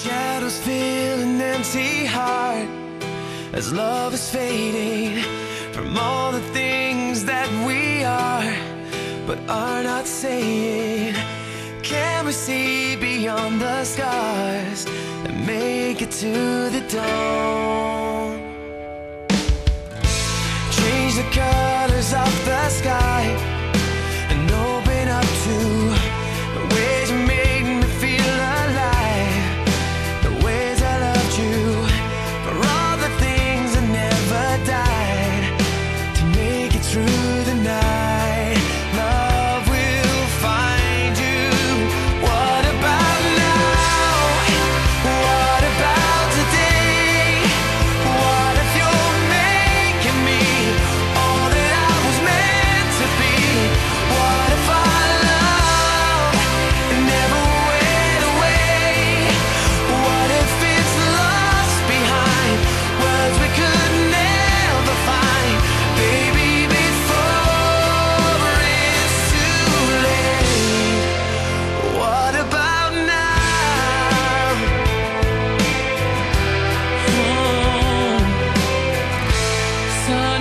Shadows fill an empty heart as love is fading from all the things that we are but are not saying. Can we see beyond the scars and make it to the dawn? Change the color.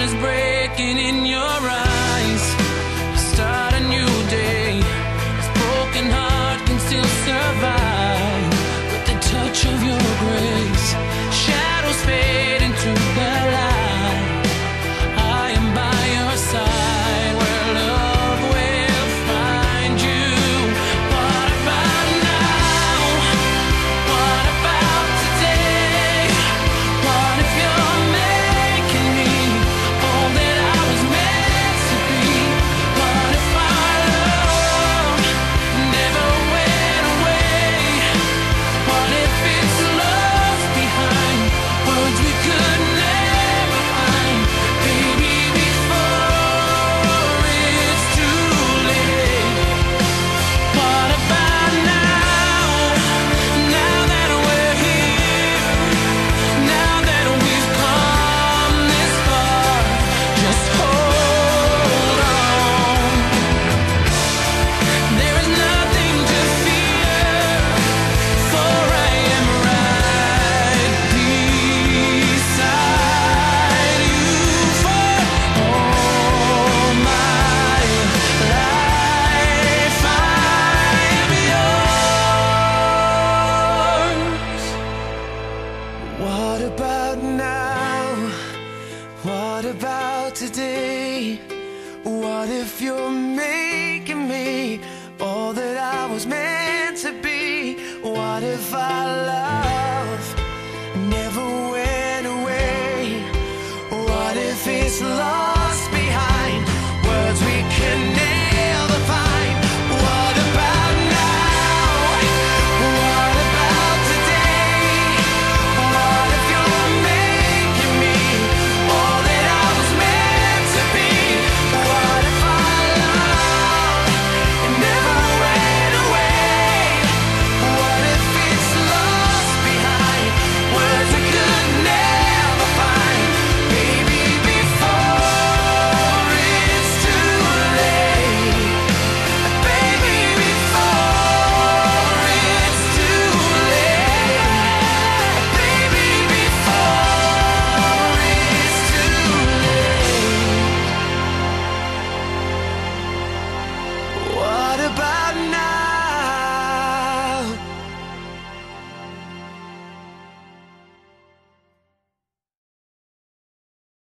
is breaking in. What about now? What about today? What if you're making me all that I was meant to be? What if I